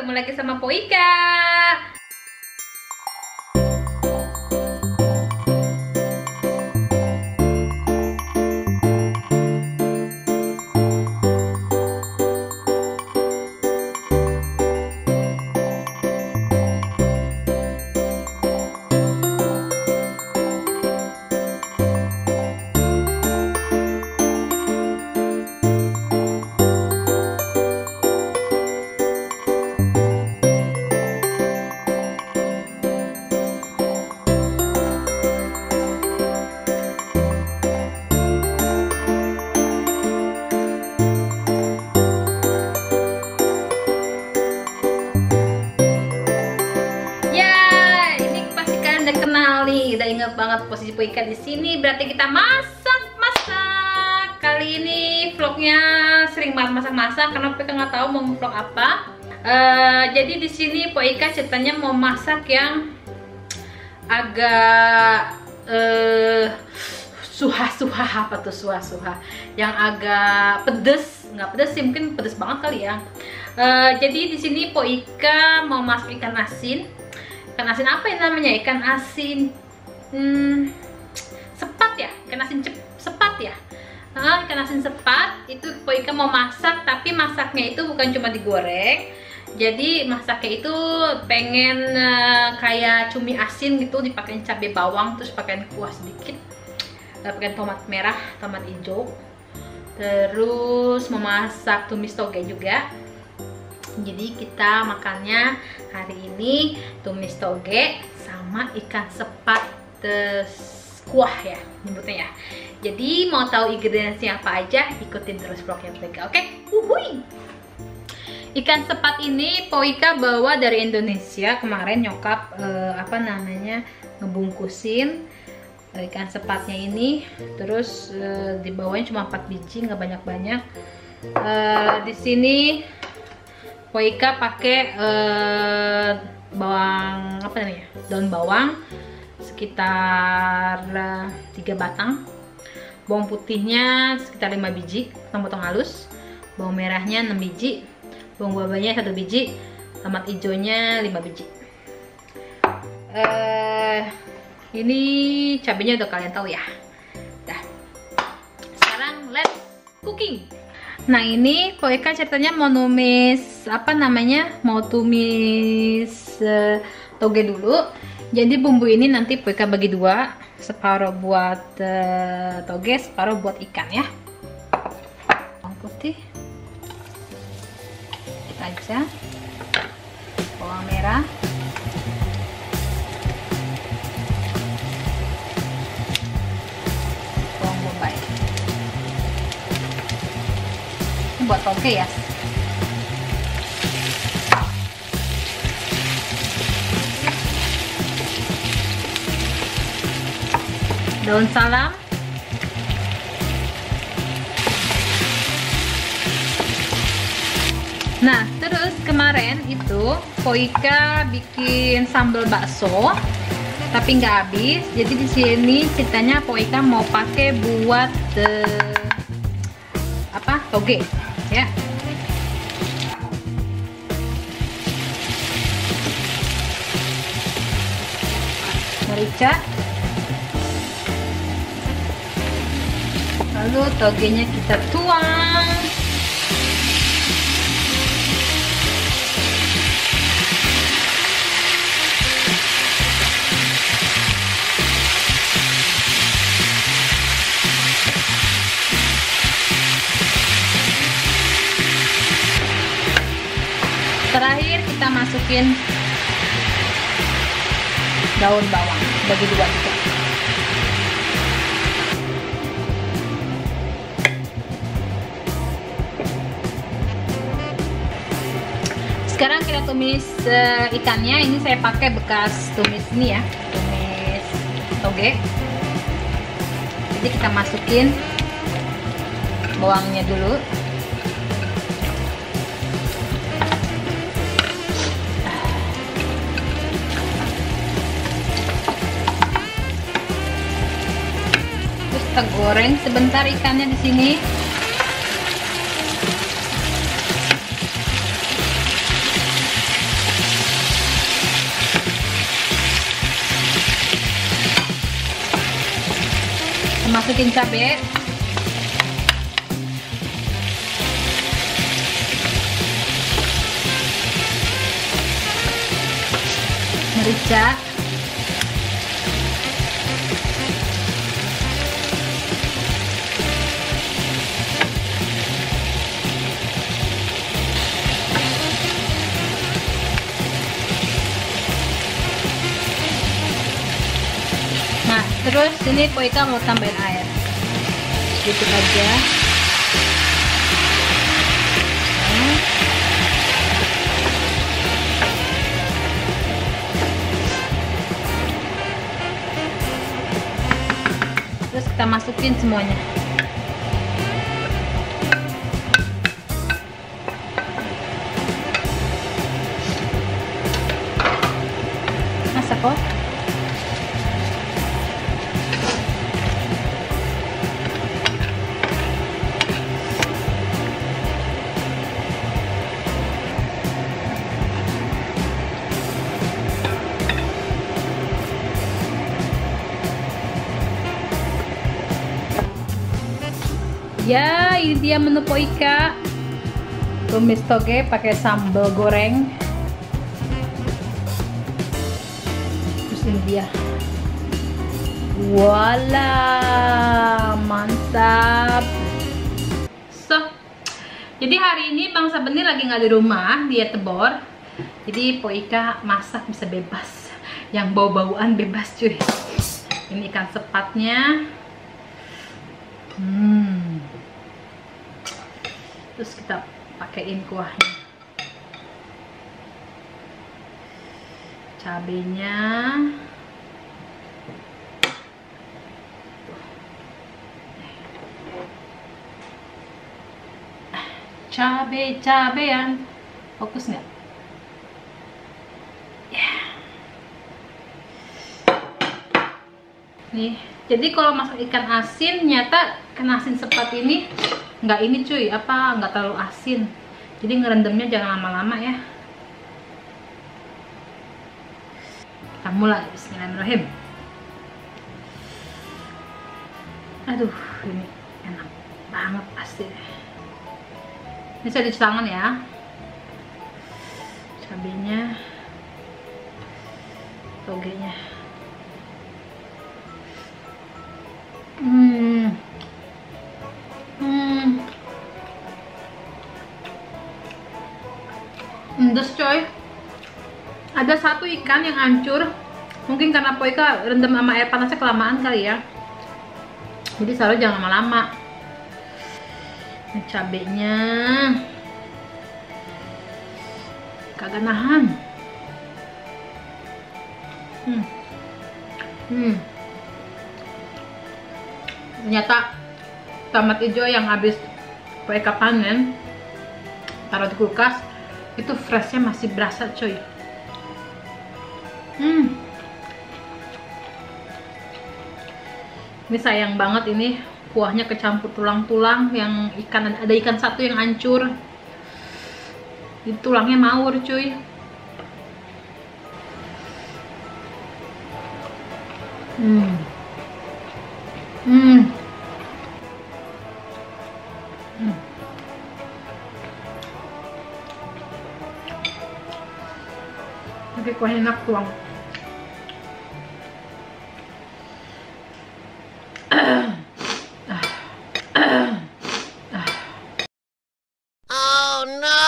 ketemu lagi sama Poika. Inget banget posisi Poika di sini. Berarti kita masak-masak. Kali ini vlognya sering banget masak-masak. Karena Poika nggak tahu mau vlog apa. Eh, jadi di sini Poika ceritanya mau masak yang agak eh suha-suha. Apa tuh suha-suha? Yang agak pedes. Nggak pedes sih mungkin pedes banget kali ya. Eh, jadi di sini Poika mau masak ikan asin. Ikan asin apa yang namanya? Ikan asin hmm, sepat ya? Ikan asin cep, sepat ya? Nah, ikan asin sepat itu Poika mau masak tapi masaknya itu bukan cuma digoreng. Jadi masaknya itu pengen eh, kayak cumi asin gitu dipakai cabai bawang terus pakai kuah sedikit. Eh, pakai tomat merah tomat hijau. Terus memasak tumis toge juga. Jadi kita makannya hari ini tumis toge sama ikan sepat tes kuah ya nyebutnya ya. Jadi mau tahu ingredientsnya apa aja ikutin terus vlognya mereka oke? Uhui ikan sepat ini Poika bawa dari Indonesia. Kemarin nyokap eh, apa namanya ngebungkusin eh, ikan sepatnya ini. Terus eh, dibawanya cuma 4 biji nggak banyak-banyak. Eh, di sini Poika pakai eh, bawang apa namanya daun bawang sekitar eh, tiga batang. Bawang putihnya sekitar 5 biji potong-potong halus. Bawang merahnya 6 biji bawang bombay satu biji tomat hijaunya 5 biji. Eh ini cabenya udah kalian tahu ya. Dah. Sekarang let's cooking. Nah ini Poika ceritanya mau numis apa namanya mau tumis eh, toge dulu. Jadi bumbu ini nanti Poika bagi dua, separuh buat eh, toge, separuh buat ikan ya. Bawang putih, aja, bawang merah, bawang bombay. Ini buat toge ya. Daun salam. Nah, terus kemarin itu Poika bikin sambal bakso tapi nggak habis. Jadi di sini ceritanya Poika mau pakai buat eh, apa toge ya merica lalu togenya kita tuang. Terakhir kita masukin daun bawang. Bagi dua juga sekarang kita tumis eh, ikannya. Ini saya pakai bekas tumis ini ya. Tumis toge. Jadi kita masukin bawangnya dulu. Terus kita goreng sebentar ikannya di sini masukin cabai merica Nah, terus ini Poika mau tambahin air. Sedikit aja. Terus kita masukin semuanya. Masak kok. Ya, ini dia menu Poika. Tumis toge pakai sambal goreng. Terus ini dia. Wala, mantap. So, jadi hari ini Bang Sabeni lagi nggak di rumah, dia tebor. Jadi Poika masak bisa bebas. Yang bau-bauan bebas cuy. Ini ikan sepatnya. Hmm. Terus kita pakaiin kuahnya. Cabenya. Cabe-cabean. Fokus nggak? Ya. Nih, jadi kalau masak ikan asin, nyata ikan asin sepat ini nggak ini cuy, apa nggak terlalu asin. Jadi ngerendamnya jangan lama-lama ya. Kita mulai, Bismillahirrahmanirrahim. Aduh, ini enak banget pasti. Ini saya cuci tangan ya. Cabenya, togenya. Hmm. Endes coy. Ada satu ikan yang hancur. Mungkin karena Poika rendam sama air panasnya kelamaan kali ya. Jadi selalu jangan lama-lama. Ini cabenya. Kagak nahan. Hmm. Hmm ternyata tomat hijau yang habis mereka panen taruh di kulkas itu freshnya masih berasa coy. Hmm. Ini sayang banget ini. Kuahnya kecampur tulang-tulang yang ikan ada ikan satu yang hancur. Itu tulangnya mawur cuy. Hmm. Kuahnya enak tuang. Oh no!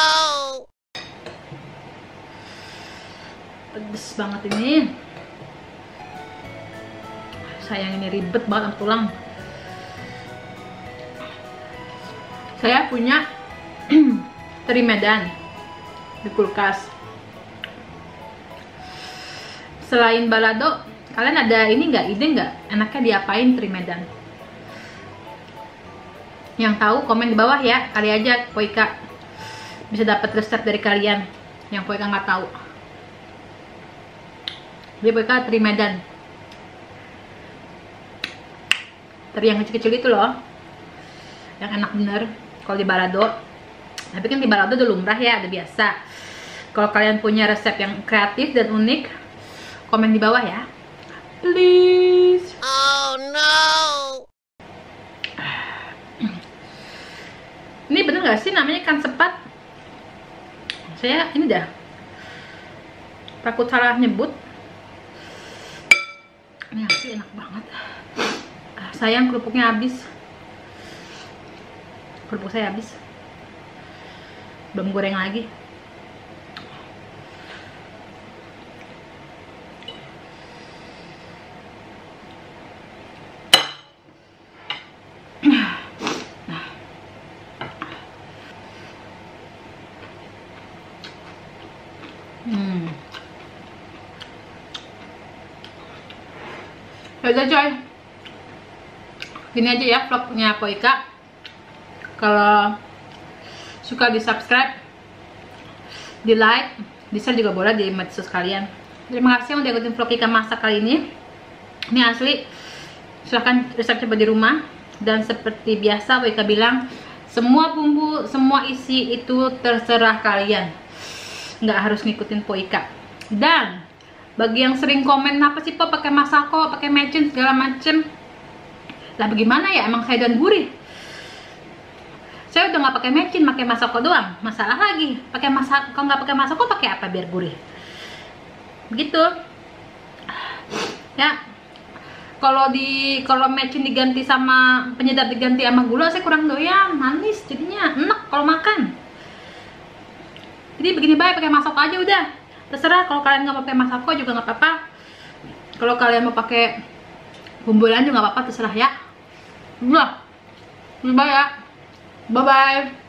Pedes banget ini. Sayang ini ribet banget sama tulang. Saya punya teri medan di kulkas. Selain balado, kalian ada ini nggak ide nggak enaknya diapain teri medan? Yang tahu komen di bawah ya. Kali aja Poika bisa dapat resep dari kalian yang Poika nggak tahu. Dia Poika teri medan. Teri yang kecil-kecil itu loh. Yang enak bener kalau di balado. Tapi kan di balado udah lumrah ya, udah biasa. Kalau kalian punya resep yang kreatif dan unik, komen di bawah ya. Please. Oh no. Ini bener gak sih namanya ikan sepat saya ini dah. Takut salah nyebut. Ini asli enak banget. Ah, sayang kerupuknya habis. Kerupuk saya habis. Belum goreng lagi. Yaudah coy Gini aja ya vlognya Poika Kalau suka di subscribe Di like Di share juga boleh di medsos kalian. Terima kasih udah ikutin vlog Ika masak kali ini. Ini asli. Silahkan resep coba di rumah. Dan seperti biasa Poika bilang Semua bumbu, semua isi itu terserah kalian. Nggak harus ngikutin Poika dan bagi yang sering komen apa sih po pakai masako pakai mecin segala macem? Lah bagaimana ya? Emang saya dan gurih. Saya udah nggak pakai mecin pakai masako doang. Masalah lagi pakai masak kalau nggak pakai masako pakai apa biar gurih? Begitu. Ya. Kalau di kalau mecin diganti sama penyedap diganti sama gula saya kurang doyan. Manis jadinya enak kalau makan. Jadi begini baik pakai masako aja udah terserah kalau kalian nggak mau pakai masako juga nggak apa-apa. Kalau kalian mau pakai bumbu lain juga nggak apa-apa terserah ya. Udah. Bye ya. Bye bye